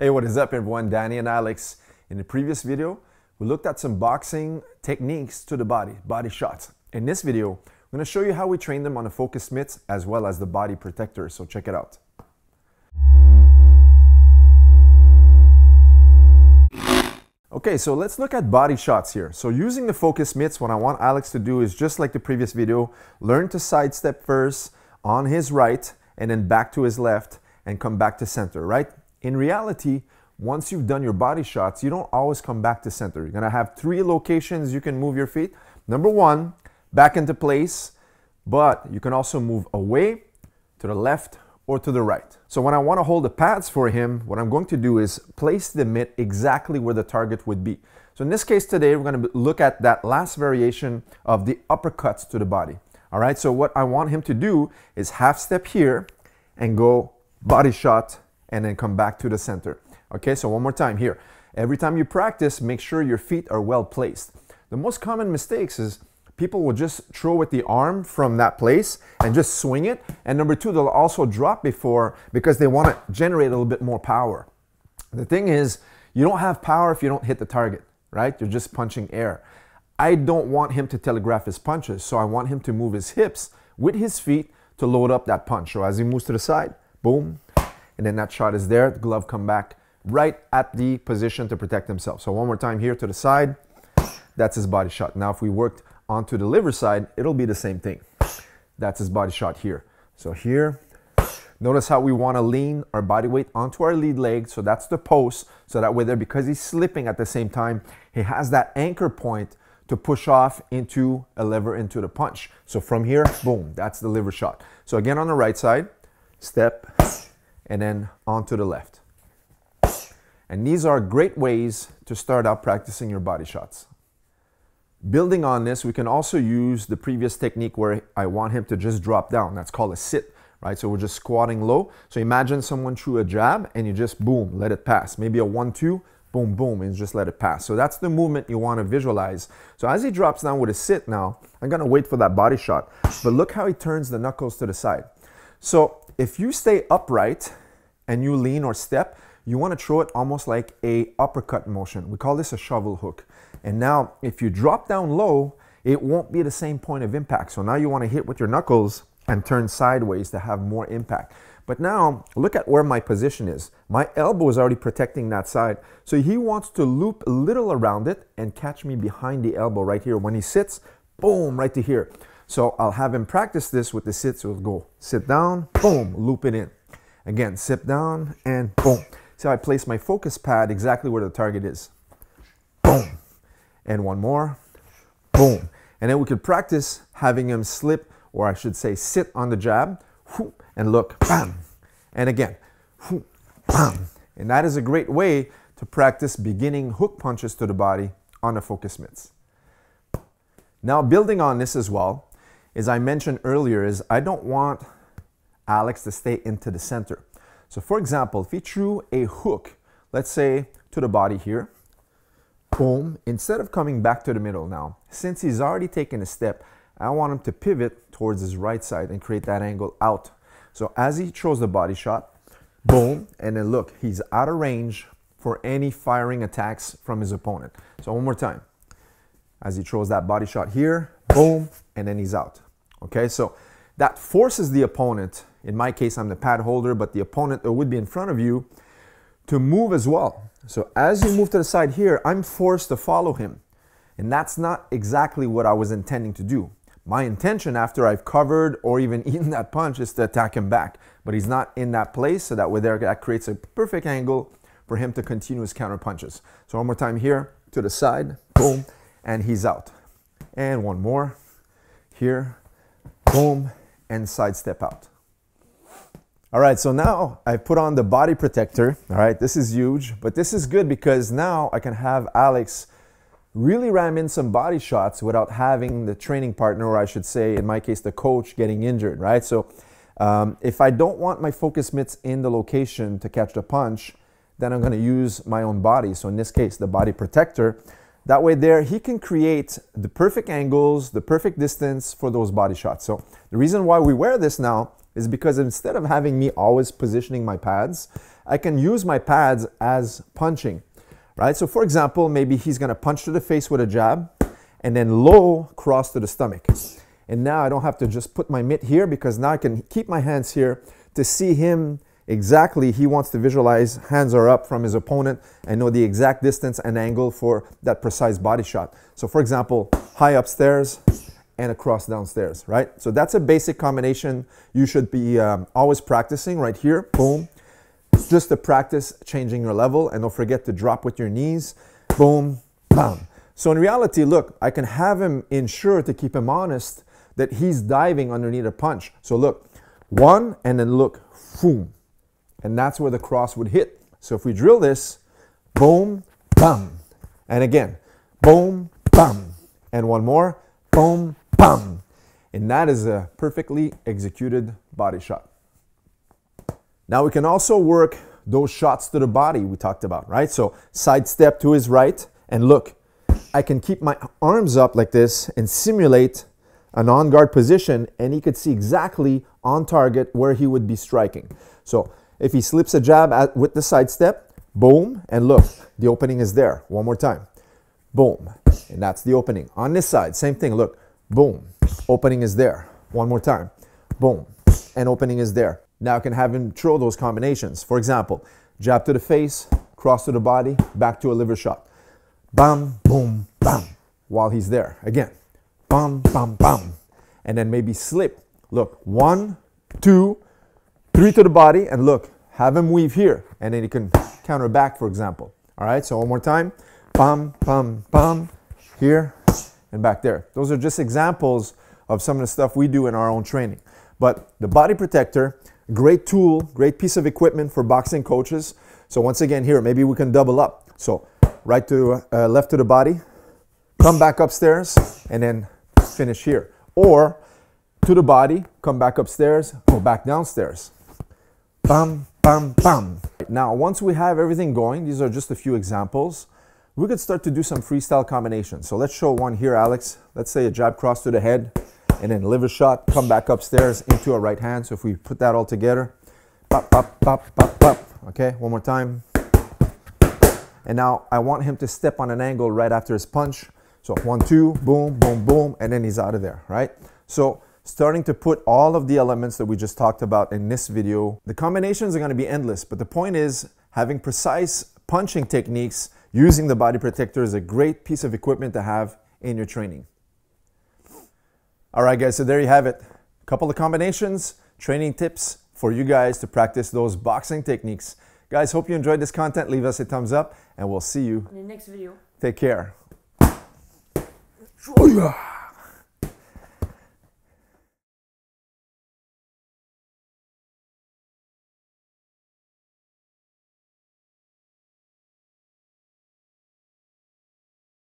Hey, what is up everyone? Danny and Alex. In the previous video, we looked at some boxing techniques to the body, body shots. In this video, I'm gonna show you how we train them on the focus mitts as well as the body protector, so check it out. Okay, so let's look at body shots here. So using the focus mitts, what I want Alex to do is just like the previous video, learn to sidestep first on his right and then back to his left and come back to center, right? In reality, once you've done your body shots, you don't always come back to center. You're gonna have three locations you can move your feet. Number one, back into place, but you can also move away to the left or to the right. So when I wanna hold the pads for him, what I'm going to do is place the mitt exactly where the target would be. So in this case today, we're gonna look at that last variation of the uppercuts to the body. All right, so what I want him to do is half step here and go body shot and then come back to the center. Okay, so one more time here. Every time you practice, make sure your feet are well placed. The most common mistakes is people will just throw with the arm from that place and just swing it. And number two, they'll also drop before because they want to generate a little bit more power. The thing is, you don't have power if you don't hit the target, right? You're just punching air. I don't want him to telegraph his punches, so I want him to move his hips with his feet to load up that punch. So as he moves to the side, boom, and then that shot is there. The glove come back right at the position to protect himself. So one more time here to the side. That's his body shot. Now if we worked onto the liver side, it'll be the same thing. That's his body shot here. So here, notice how we want to lean our body weight onto our lead leg. So that's the post. So that way there, because he's slipping at the same time, he has that anchor point to push off into a lever into the punch. So from here, boom, that's the liver shot. So again on the right side, step, and then onto the left. And these are great ways to start out practicing your body shots. Building on this, we can also use the previous technique where I want him to just drop down. That's called a sit, right? So we're just squatting low. So imagine someone threw a jab and you just boom, let it pass. Maybe a one, two, boom, boom, and just let it pass. So that's the movement you want to visualize. So as he drops down with a sit now, I'm going to wait for that body shot. But look how he turns the knuckles to the side. So if you stay upright and you lean or step, you want to throw it almost like a uppercut motion. We call this a shovel hook. And now if you drop down low, it won't be the same point of impact. So now you want to hit with your knuckles and turn sideways to have more impact. But now look at where my position is. My elbow is already protecting that side. So he wants to loop a little around it and catch me behind the elbow right here. When he sits, boom, right to here. So I'll have him practice this with the sits. So we'll go sit down, boom, loop it in. Again, sit down and boom. See how I place my focus pad exactly where the target is. Boom. And one more. Boom. And then we could practice having him slip, or I should say sit on the jab, and look, bam. And again, bam. And that is a great way to practice beginning hook punches to the body on the focus mitts. Now building on this as well, as I mentioned earlier, is I don't want Alex to stay into the center. So for example, if he threw a hook, let's say to the body here, boom, instead of coming back to the middle now, since he's already taken a step, I want him to pivot towards his right side and create that angle out. So as he throws the body shot, boom, and then look, he's out of range for any firing attacks from his opponent. So one more time. As he throws that body shot here, boom, and then he's out. Okay, so that forces the opponent, in my case, I'm the pad holder, but the opponent that would be in front of you, to move as well. So as you move to the side here, I'm forced to follow him. And that's not exactly what I was intending to do. My intention after I've covered or even eaten that punch is to attack him back. But he's not in that place, so that way there that creates a perfect angle for him to continue his counter punches. So one more time here, to the side, boom, and he's out. And one more, here, boom, and side step out. All right, so now I put on the body protector. All right, this is huge, but this is good because now I can have Alex really ram in some body shots without having the training partner, or I should say, in my case, the coach getting injured, right? So um, if I don't want my focus mitts in the location to catch the punch, then I'm gonna use my own body. So in this case, the body protector. That way there, he can create the perfect angles, the perfect distance for those body shots. So the reason why we wear this now is because instead of having me always positioning my pads, I can use my pads as punching, right? So for example, maybe he's gonna punch to the face with a jab and then low cross to the stomach. And now I don't have to just put my mitt here because now I can keep my hands here to see him exactly. He wants to visualize hands are up from his opponent and know the exact distance and angle for that precise body shot. So for example, high upstairs and across downstairs, right? So that's a basic combination you should be um, always practicing right here. Boom. Just to practice changing your level and don't forget to drop with your knees. Boom, bam. So in reality, look, I can have him ensure to keep him honest that he's diving underneath a punch. So look, one and then look, boom. And that's where the cross would hit. So if we drill this, boom, bam. And again, boom, bam. And one more, boom, bam. And that is a perfectly executed body shot. Now we can also work those shots to the body we talked about, right? So side step to his right and look, I can keep my arms up like this and simulate an on guard position and he could see exactly on target where he would be striking. So if he slips a jab at, with the side step, boom, and look, the opening is there. One more time, boom, and that's the opening. On this side, same thing, look, boom, opening is there. One more time, boom, and opening is there. Now I can have him throw those combinations. For example, jab to the face, cross to the body, back to a liver shot. Bam, boom, bam, while he's there. Again, bam, bam, bam. And then maybe slip. Look, one, two, three to the body, and look, have him weave here. And then he can counter back, for example. All right, so one more time. Bam, bam, bam, here and back there. Those are just examples of some of the stuff we do in our own training. But the body protector, great tool, great piece of equipment for boxing coaches. So once again here, maybe we can double up. So right to uh, left to the body, come back upstairs, and then finish here. Or to the body, come back upstairs, go back downstairs. Bam, bam, bam. Now, once we have everything going, these are just a few examples, we could start to do some freestyle combinations. So let's show one here, Alex. Let's say a jab cross to the head, and then liver shot, come back upstairs into a right hand. So if we put that all together, pop, pop, pop, pop, pop. Okay, one more time. And now I want him to step on an angle right after his punch. So one, two, boom, boom, boom, and then he's out of there, right? So starting to put all of the elements that we just talked about in this video. The combinations are gonna be endless, but the point is having precise punching techniques using the body protector is a great piece of equipment to have in your training. All right, guys, so there you have it. A couple of combinations, training tips for you guys to practice those boxing techniques. Guys, hope you enjoyed this content. Leave us a thumbs up, and we'll see you in the next video. Take care. Oh, yeah.